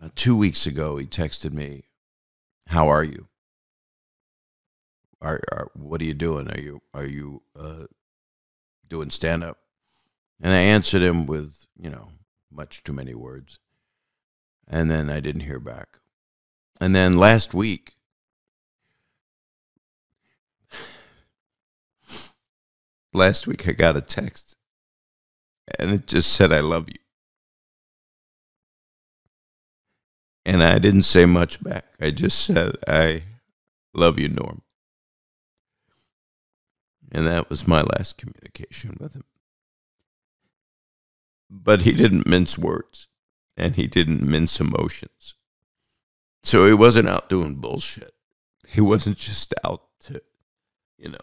about two weeks ago, he texted me, "How are you? Are, are what are you doing? Are you are you uh, doing stand up?" And I answered him with you know much too many words, and then I didn't hear back. And then last week, last week I got a text, and it just said, "I love you." And I didn't say much back. I just said, I love you, Norm. And that was my last communication with him. But he didn't mince words and he didn't mince emotions. So he wasn't out doing bullshit. He wasn't just out to, you know,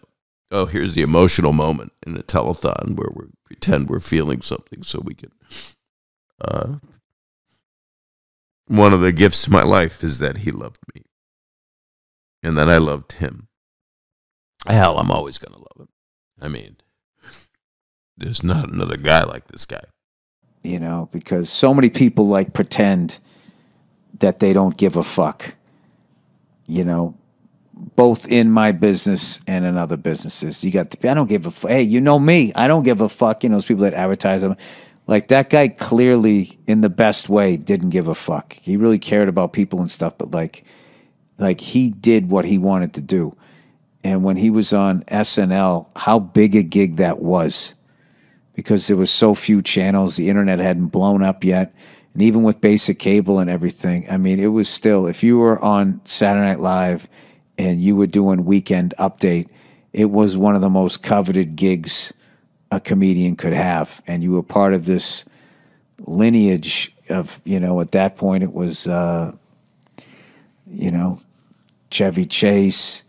oh, here's the emotional moment in a telethon where we pretend we're feeling something so we can uh, one of the gifts of my life is that he loved me and that I loved him. Hell, I'm always going to love him. I mean, there's not another guy like this guy. You know, because so many people like pretend that they don't give a fuck. You know, both in my business and in other businesses. You got the, I don't give a fuck. Hey, you know me. I don't give a fuck. You know, those people that advertise them. Like that guy clearly, in the best way, didn't give a fuck. He really cared about people and stuff, but like, like he did what he wanted to do. And when he was on SNL, how big a gig that was, because there was so few channels, the internet hadn't blown up yet, and even with basic cable and everything, I mean, it was still. If you were on Saturday Night Live and you were doing Weekend Update, it was one of the most coveted gigs a comedian could have, and you were part of this lineage of you know at that point it was uh, you know Chevy Chase,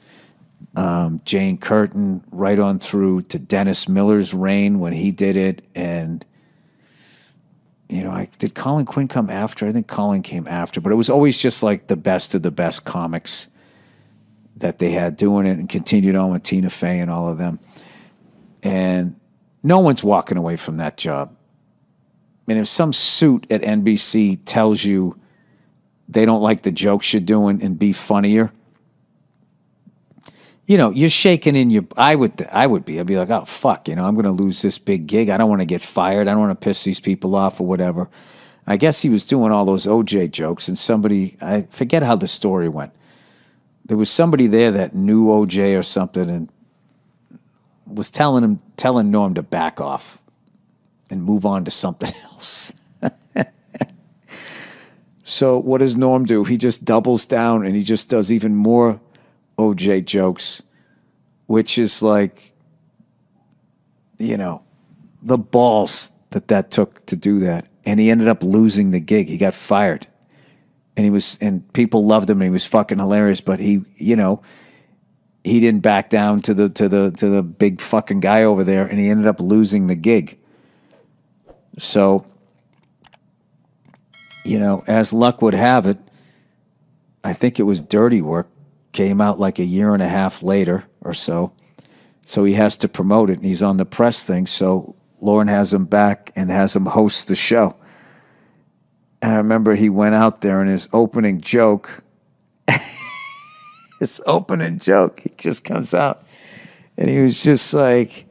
um, Jane Curtin, right on through to Dennis Miller's reign when he did it, and you know, I did Colin Quinn come after? I think Colin came after, but it was always just like the best of the best comics that they had doing it, and continued on with Tina Fey and all of them, and no one's walking away from that job. I mean, if some suit at NBC tells you they don't like the jokes you're doing and be funnier, you know, you're shaking in your. I would, I would be. I'd be like, oh fuck, you know, I'm going to lose this big gig. I don't want to get fired. I don't want to piss these people off or whatever. I guess he was doing all those OJ jokes, and somebody, I forget how the story went. There was somebody there that knew OJ or something, and was telling him, telling Norm to back off and move on to something else. so what does Norm do? He just doubles down and he just does even more OJ jokes, which is like, you know, the balls that that took to do that. And he ended up losing the gig. He got fired. And he was, and people loved him and he was fucking hilarious, but he, you know, he didn't back down to the to the to the big fucking guy over there, and he ended up losing the gig. So, you know, as luck would have it, I think it was Dirty Work came out like a year and a half later or so. So he has to promote it, and he's on the press thing. So Lorne has him back and has him host the show. And I remember he went out there, and his opening joke his opening joke. He just comes out, and he was just like,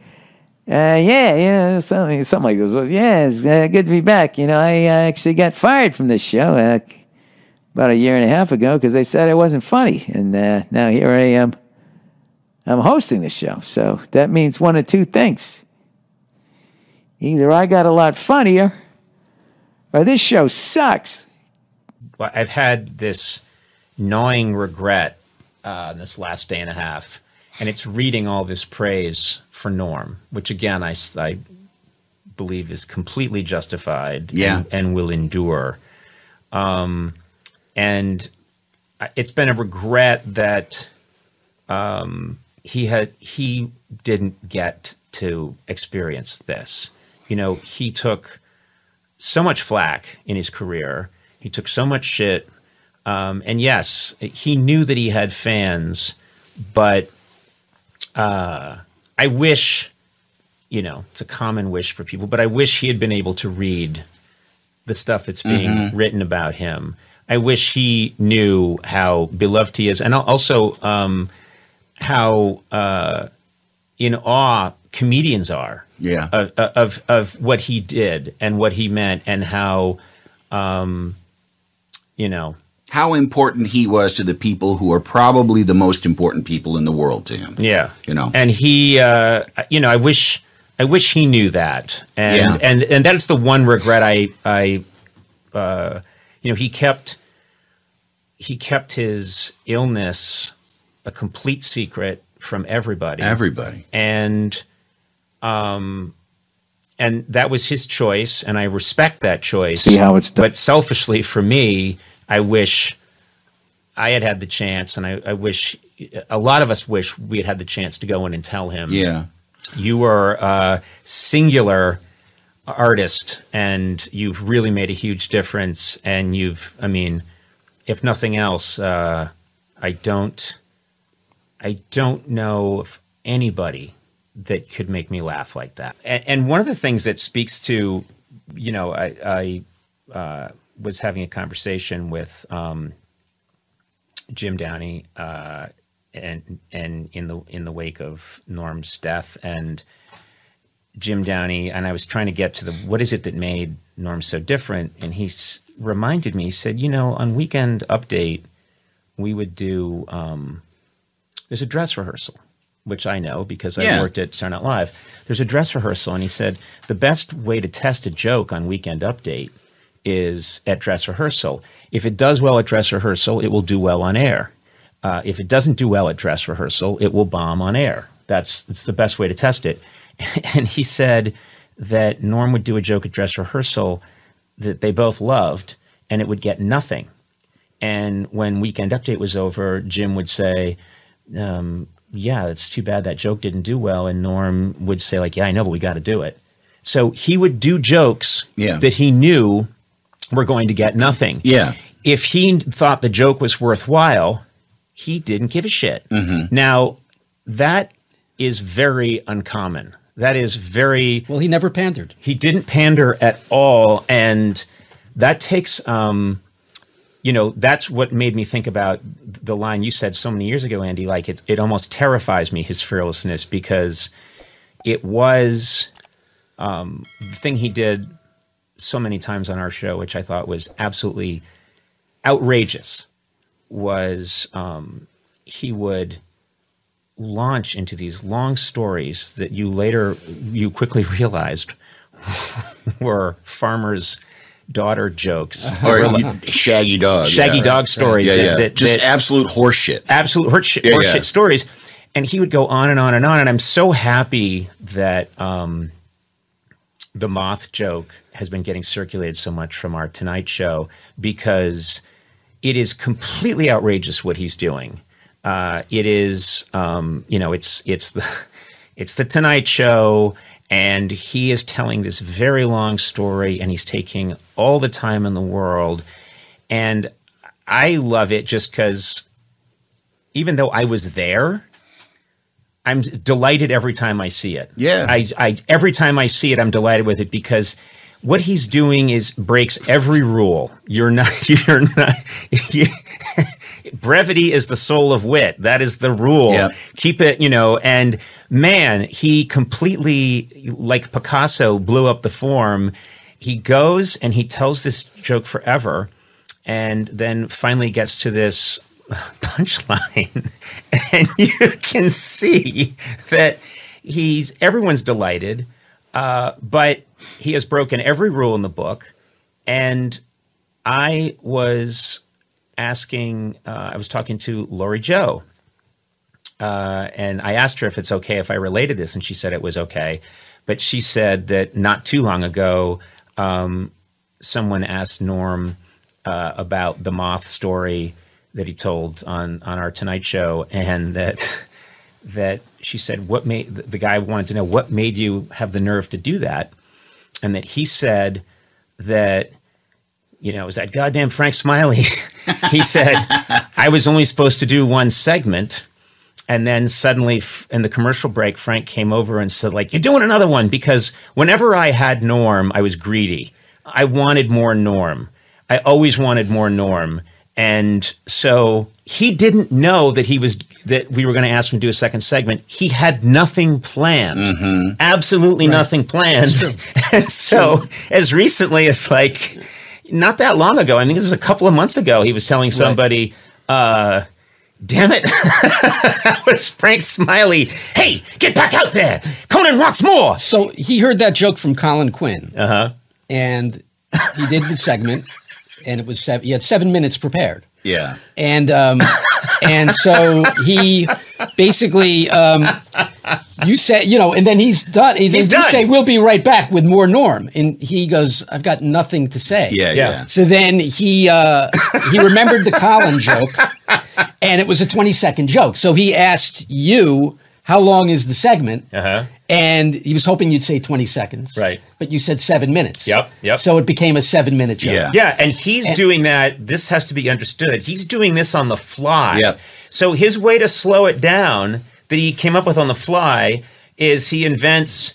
uh, "Yeah, yeah, something, something like this. Was, Yeah, it's uh, good to be back. You know, I uh, actually got fired from this show uh, about a year and a half ago because they said I wasn't funny, and uh, now here I am. I'm hosting the show, so that means one of two things: either I got a lot funnier, or this show sucks." Well, I've had this gnawing regret uh, this last day and a half, and it's reading all this praise for Norm, which again I, I believe is completely justified yeah. and, and will endure. Um, and it's been a regret that um, he had he didn't get to experience this. You know, he took so much flack in his career. He took so much shit um, and yes, he knew that he had fans, but uh, I wish, you know, it's a common wish for people, but I wish he had been able to read the stuff that's being mm-hmm. written about him. I wish he knew how beloved he is, and also um, how uh, in awe comedians are Yeah. of, of of what he did and what he meant, and how um, you know How important he was to the people who are probably the most important people in the world to him. Yeah, You know. and he, uh, you know, I wish, I wish he knew that, and Yeah. and and that's the one regret I, I, uh, you know, he kept, he kept his illness a complete secret from everybody, Everybody. and, um, and that was his choice, and I respect that choice. See how it's done. But selfishly, for me, I wish I had had the chance, and I, I wish a lot of us wish we had had the chance to go in and tell him, Yeah. you are a singular artist, and you've really made a huge difference. And you've, I mean, if nothing else, uh, I don't, I don't know of anybody that could make me laugh like that. And, and one of the things that speaks to, you know, I, I uh, was having a conversation with um, Jim Downey, uh, and and in the in the wake of Norm's death, and Jim Downey, and I was trying to get to the what is it that made Norm so different, and he s- reminded me. He said, you know, on Weekend Update, we would do. Um, there's a dress rehearsal, which I know because I Yeah. worked at Saturday Night Live. There's a dress rehearsal, and he said the best way to test a joke on Weekend Update is at dress rehearsal. If it does well at dress rehearsal, it will do well on air. Uh, if it doesn't do well at dress rehearsal, it will bomb on air. That's that's the best way to test it. And he said that Norm would do a joke at dress rehearsal that they both loved, and it would get nothing. And when Weekend Update was over, Jim would say, um, "Yeah, it's too bad that joke didn't do well." And Norm would say, "Like, yeah, I know, but we got to do it." So he would do jokes Yeah. that he knew were going to get nothing. Yeah. If he thought the joke was worthwhile, he didn't give a shit. Now, that is very uncommon. That is very Well, he never pandered. he didn't pander at all and that takes um you know that's what made me think about the line you said so many years ago andy like it, it almost terrifies me his fearlessness because it was um the thing he did so many times on our show which i thought was absolutely outrageous was um he would launch into these long stories that you later you quickly realized were farmers daughter jokes Or you- shaggy dog. shaggy yeah. dog stories Yeah, that, yeah. that, Just that- absolute horseshit, absolute horseshit, horseshit stories. And he would go on and on and on. And I'm so happy that um, the moth joke has been getting circulated so much from our Tonight Show because it is completely outrageous what he's doing. Uh, it is, um, you know, it's it's the it's the Tonight Show, and he is telling this very long story, and he's taking all the time in the world, and I love it just because even though I was there, I'm delighted every time I see it. Yeah. I, I every time I see it, I'm delighted with it because what he's doing is breaks every rule. You're not. You're not. You, brevity is the soul of wit. That is the rule. Yeah. Keep it. You know. And man, he completely like Picasso blew up the form. He goes and he tells this joke forever and then finally gets to this punchline. And you can see that he's everyone's delighted uh, but he has broken every rule in the book. And i was asking uh, i was talking to Lori Jo uh, and i asked her if it's okay if i related this and she said it was okay. But she said that not too long ago um, someone asked norm uh, about the moth story that he told on on our Tonight Show, and that that she said what made the guy wanted to know what made you have the nerve to do that, and that he said that you know it was that goddamn Frank Smiley. he said I was only supposed to do one segment. And then suddenly, in the commercial break, Frank came over and said, "Like you're doing another one because whenever I had Norm, I was greedy. I wanted more Norm. I always wanted more Norm. And so he didn't know that he was that we were going to ask him to do a second segment. He had nothing planned, absolutely nothing planned. and so, as recently as like not that long ago, I think this was a couple of months ago, he was telling somebody, uh, "Damn it, that was Frank Smiley. Hey, get back out there! Conan wants more." So he heard that joke from Colin Quinn, Uh huh. and he did the segment, and it was seven, he had seven minutes prepared, Yeah. and um, and so he basically um, you say you know, and then he's done. He's He's you done. say we'll be right back with more Norm, and he goes, "I've got nothing to say." Yeah. Yeah. Yeah. So then he uh, he remembered the Colin joke, and it was a twenty second joke. So he asked you, "How long is the segment?" Uh huh. and he was hoping you'd say 20 seconds. Right. But you said seven minutes. Yep, yep. So it became a seven minute joke. Yeah. Yeah, and he's doing that. This has to be understood. He's doing this on the fly. Yep. So his way to slow it down that he came up with on the fly is he invents.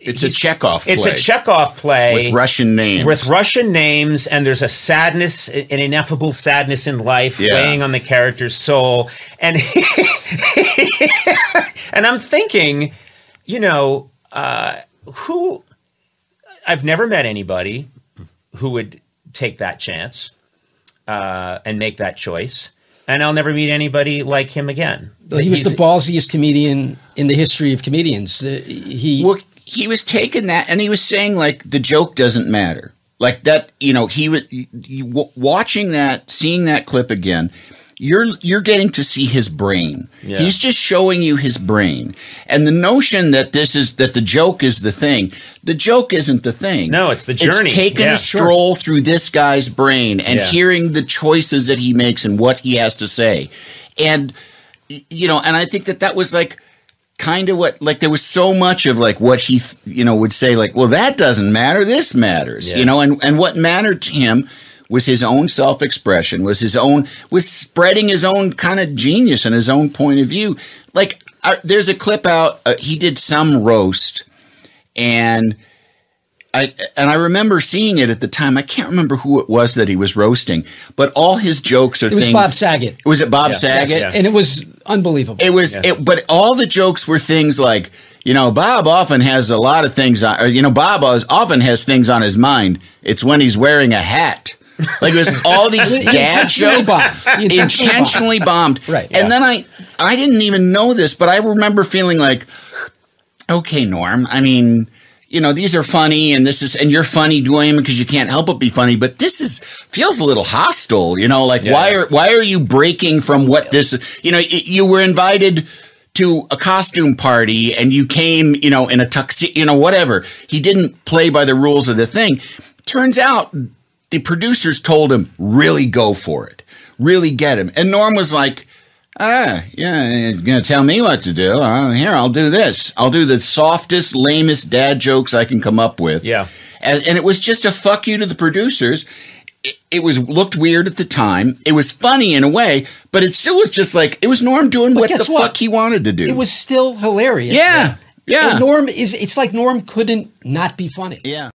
It's a Chekhov It's play a Chekhov play with Russian names. with Russian names, and there's a sadness, an ineffable sadness in life Yeah. weighing on the character's soul, and and I'm thinking, you know, uh, who I've never met anybody who would take that chance uh, and make that choice, and I'll never meet anybody like him again. Well, he was the ballsiest comedian in the history of comedians. Uh, he Well, he was taking that and he was saying like the joke doesn't matter. Like that, you know, he was watching that, seeing that clip again. You're you're getting to see his brain. Yeah. He's just showing you his brain. And the notion that this is that the joke is the thing. The joke isn't the thing. No, it's the journey. It's taking Yeah, a sure. stroll through this guy's brain and Yeah. hearing the choices that he makes and what he has to say. And you know, and I think that that was like kind of what like there was so much of like what he you know would say like well that doesn't matter this matters Yeah. you know and and what mattered to him was his own self-expression was his own was spreading his own kind of genius and his own point of view like uh, there's a clip out uh, he did some roast and I and I remember seeing it at the time. I can't remember who it was that he was roasting, but all his jokes are it was things. Bob Saget. Was it Bob Yeah. Saget? Yeah. And it was unbelievable. It was, it, but all the jokes were things like, you know, Bob often has a lot of things on, or, you know, Bob often has things on his mind. It's when he's wearing a hat. Like it was all these He dad jokes, bombed. Intentionally intentionally bombed. Right, And then I, I didn't even know this, but I remember feeling like, okay, Norm. I mean, you know, these are funny, and this is, and you're funny doing them because you can't help but be funny. But this is feels a little hostile. You know, like Yeah. why are why are you breaking from what this? You know, you were invited to a costume party and you came, you know, in a tuxedo, you know, whatever. He didn't play by the rules of the thing. Turns out the producers told him, really go for it, really get him. And Norm was like, ah, yeah, you're going to tell me what to do. Uh, here, I'll do this. I'll do the softest, lamest dad jokes I can come up with. Yeah. And, and it was just a fuck you to the producers. It, it was looked weird at the time. It was funny in a way, but it still was just like it was Norm doing what the what? fuck he wanted to do. it was still hilarious. yeah, yeah, And Norm is, it's like Norm couldn't not be funny. yeah.